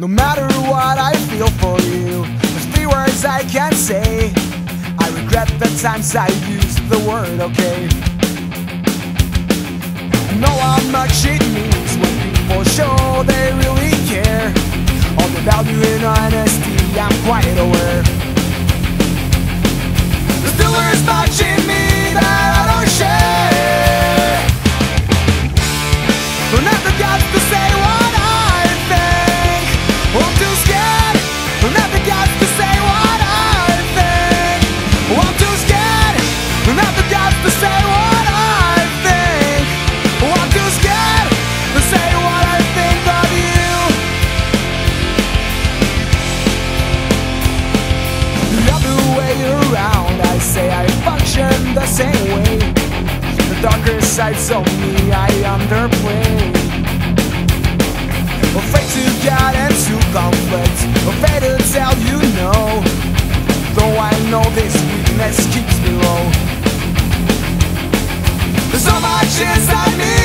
No matter what I feel for you, there's three words I can't say. I regret the times I used the word okay. I know how much it means when people show. sides of me I underplay. Afraid to guard and to conflict Afraid to tell you no Though I know this weakness keeps me low. There's so much as I need